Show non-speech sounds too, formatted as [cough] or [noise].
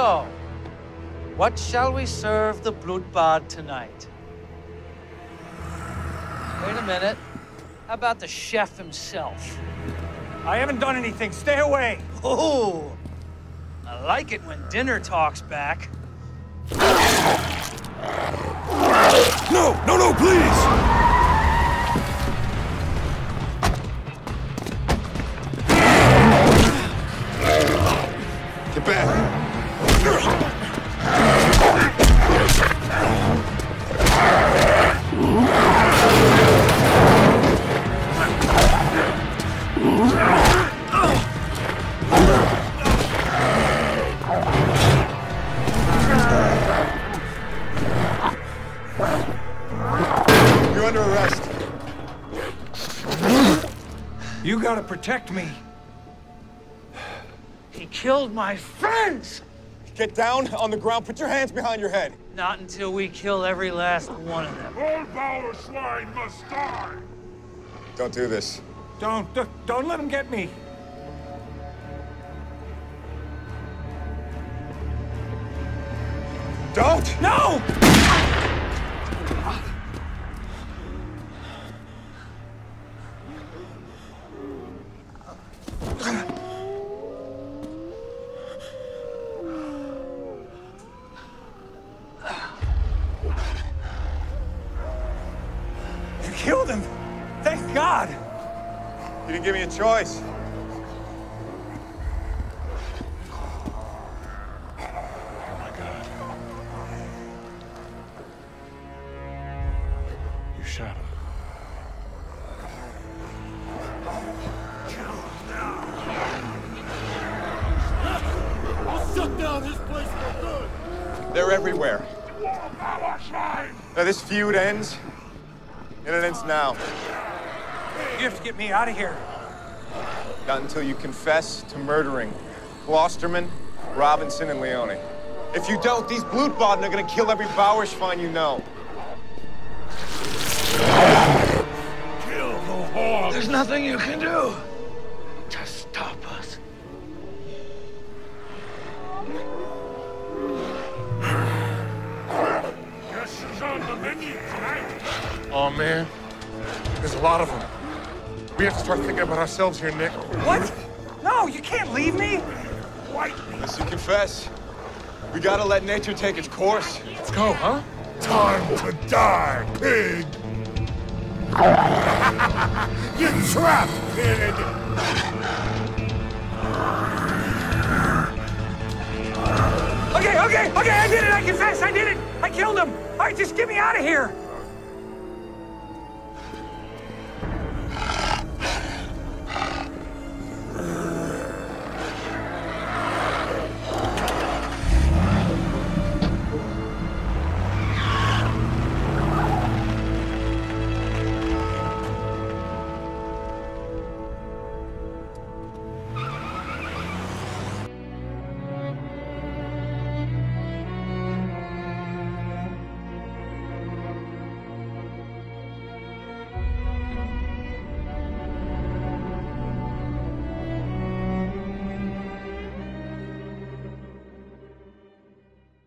What shall we serve the Blutbad tonight? Wait a minute. How about the chef himself? I haven't done anything. Stay away. Oh, I like it when dinner talks back. No, no, no, please! You're under arrest. You gotta protect me. He killed my friends! Get down on the ground. Put your hands behind your head. Not until we kill every last one of them. All Bauerschwein must die! Don't do this. Don't, don't, don't let him get me. Don't! No! You killed him. Thank God. You didn't give me a choice. You shot him. I'll shut down his place for good. They're everywhere. Now this feud ends, and it ends now. You have to get me out of here. Not until you confess to murdering Klosterman, Robinson, and Leone. If you don't, these Blutbaden are gonna kill every Bauerschwein you know. Kill the hog! There's nothing you can do to stop us. Guess she's on the menu tonight. Oh man, there's a lot of them. We have to start thinking about ourselves here, Nick. What? No, you can't leave me. White Unless you confess, we gotta let nature take its course. Let's go, huh? Time to die, pig! [laughs] You're trapped, kid! Okay, okay, okay, I did it. I confess, I did it. I killed him. All right, just get me out of here.